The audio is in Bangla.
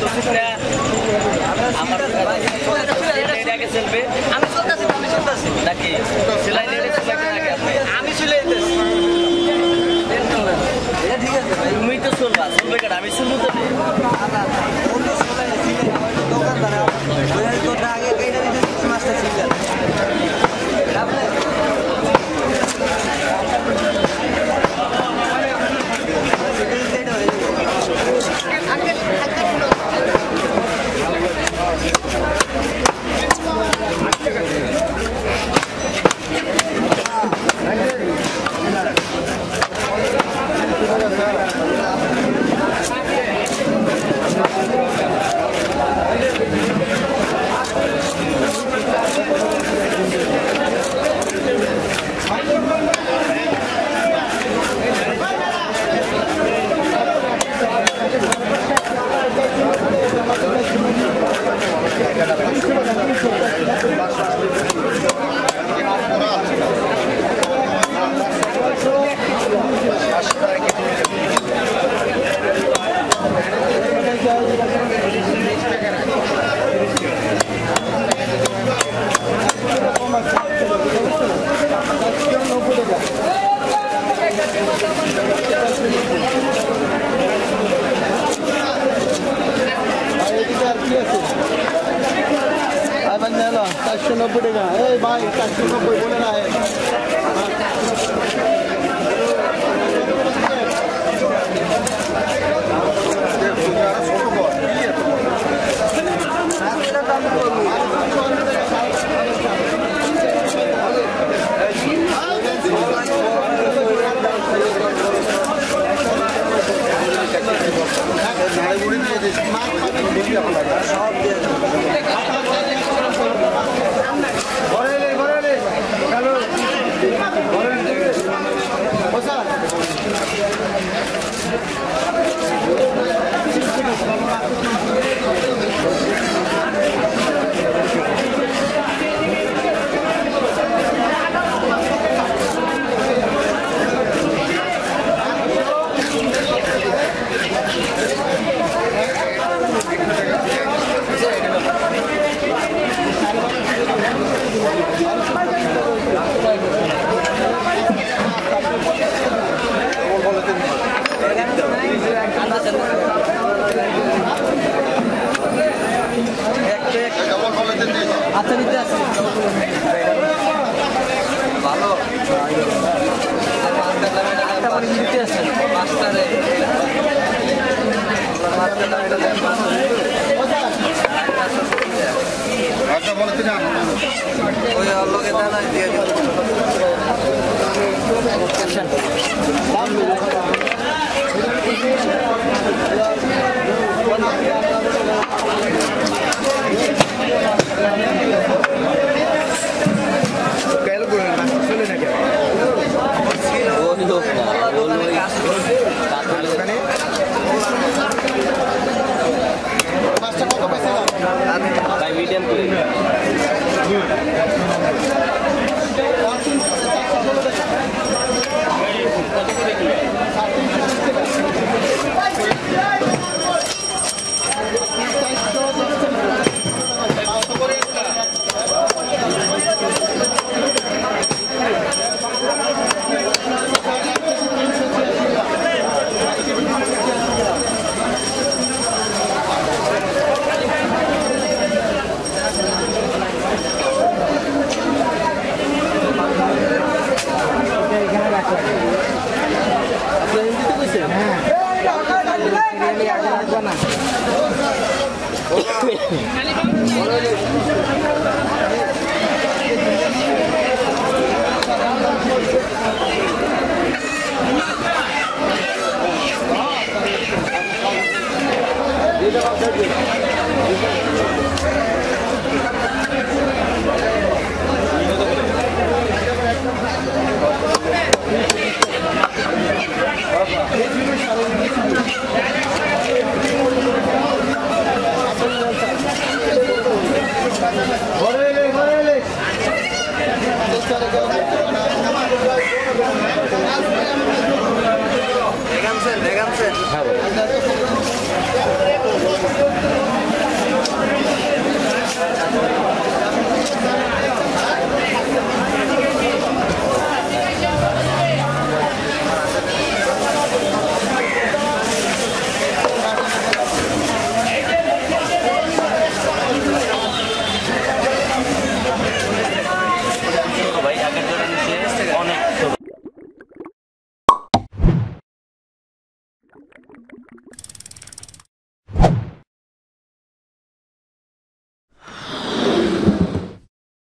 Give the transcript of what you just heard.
তো সেটা আমার আগে চলবে। আমি চলতেছি আমি চলতেছি। নাকি? সেলাই সেলাই আপনি। আমি তুমি তো চলবা চলবে কেন? আমি শুনব তো Gracias. চারশো নব্বই টাকা এই ভাই চারশো নব্বই বলে না আচ্ছা নিতে আসছি ভালো। আটটা পরে নিতে আসছেন পাঁচটারে ওই অল্লকে দানা। দিয়ে দিল 痛。